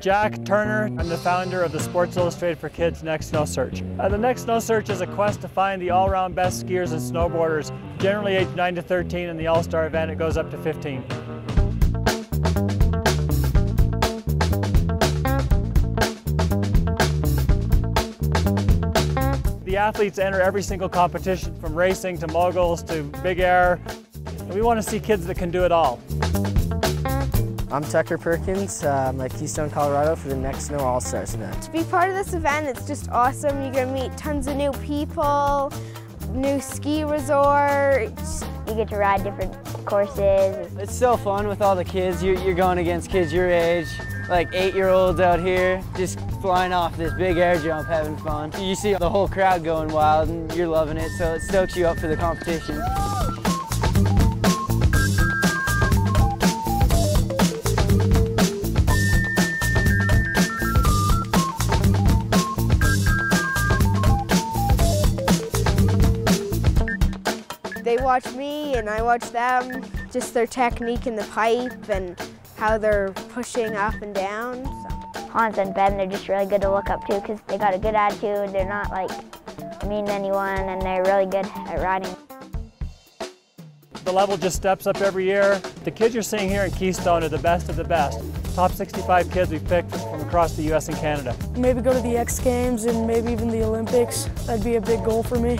Jack Turner, I'm the founder of the Sports Illustrated for Kids Next Snow Search. Uh, the Next Snow Search is a quest to find the all-around best skiers and snowboarders, generally aged 9 to 13, and the All-Star event it goes up to 15. The athletes enter every single competition, from racing to moguls to big air. We want to see kids that can do it all. I'm Tucker Perkins. Uh, I'm at Keystone, Colorado for the Next Snow All-Stars event. To be part of this event, it's just awesome. You're gonna meet tons of new people, new ski resorts. You get to ride different courses. It's so fun with all the kids. You're, you're going against kids your age, like eight-year-olds out here, just flying off this big air jump, having fun. You see the whole crowd going wild and you're loving it, so it stokes you up for the competition. They watch me and I watch them, just their technique in the pipe and how they're pushing up and down. So. Hans and Ben, they're just really good to look up to because they got a good attitude. They're not like mean to anyone and they're really good at riding. The level just steps up every year. The kids you're seeing here in Keystone are the best of the best. Top 65 kids we've picked from across the U.S. and Canada. Maybe go to the X Games and maybe even the Olympics. That'd be a big goal for me.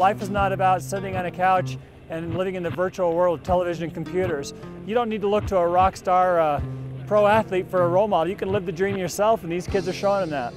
Life is not about sitting on a couch and living in the virtual world of television and computers. You don't need to look to a rock star uh, pro athlete for a role model. You can live the dream yourself, and these kids are showing them that.